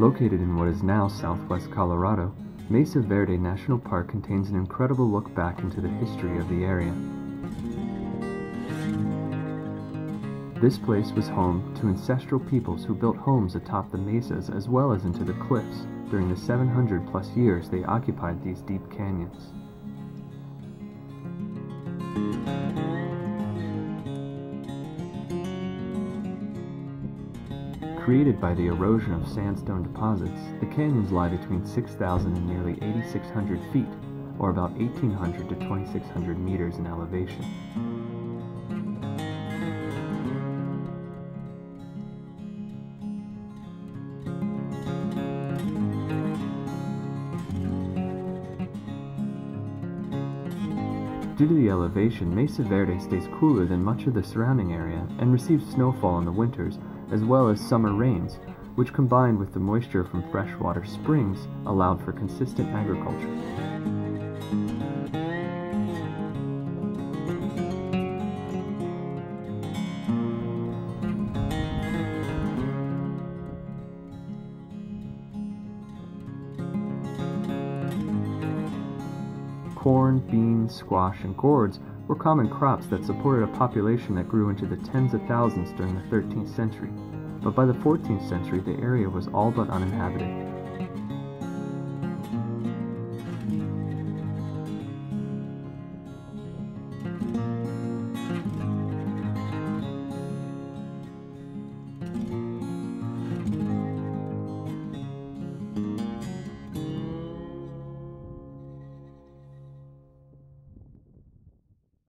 Located in what is now southwest Colorado, Mesa Verde National Park contains an incredible look back into the history of the area. This place was home to ancestral peoples who built homes atop the mesas as well as into the cliffs during the 700 plus years they occupied these deep canyons. Created by the erosion of sandstone deposits, the canyons lie between 6,000 and nearly 8,600 feet, or about 1,800 to 2,600 meters in elevation. Due to the elevation, Mesa Verde stays cooler than much of the surrounding area and receives snowfall in the winters as well as summer rains, which combined with the moisture from freshwater springs allowed for consistent agriculture. Corn, beans, squash, and gourds were common crops that supported a population that grew into the tens of thousands during the 13th century, but by the 14th century the area was all but uninhabited.